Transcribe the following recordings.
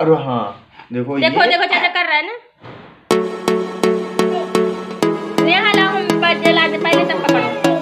अरे हाँ देखो देखो ये। देखो चाचा कर रहा है ना यहाँ लाओ हम पहले पकड़ो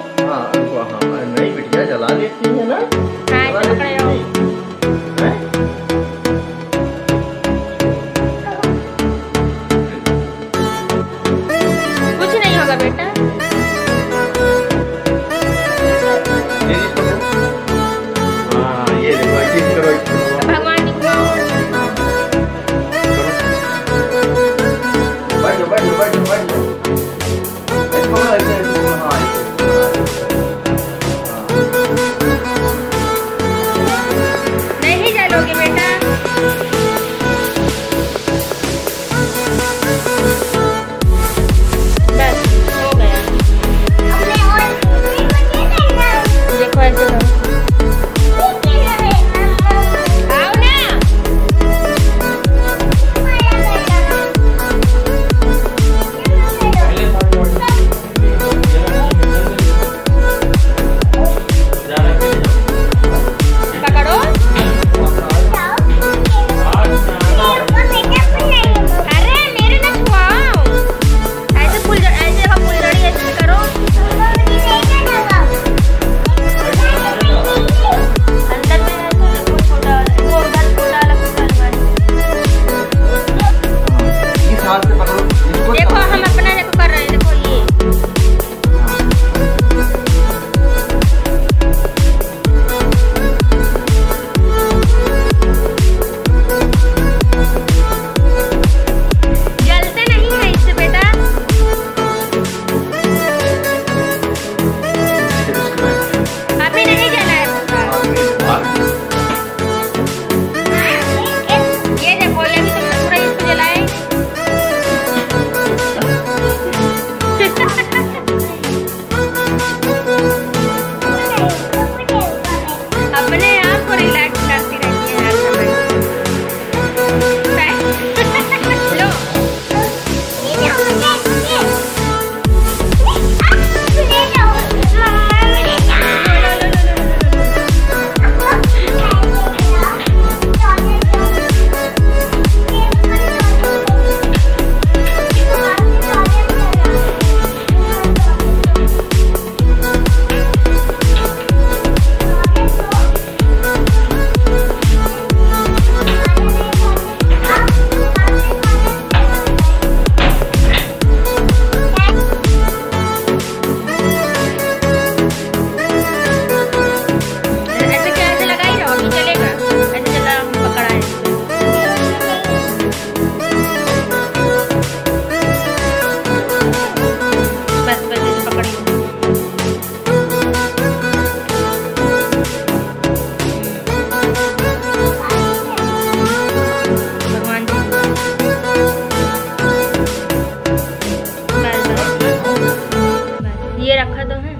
ये रखा तो है।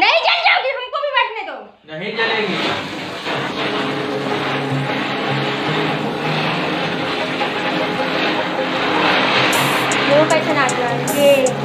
नहीं जल जाओगी हमको भी बैठने दो। नहीं वो कैसे ना रहा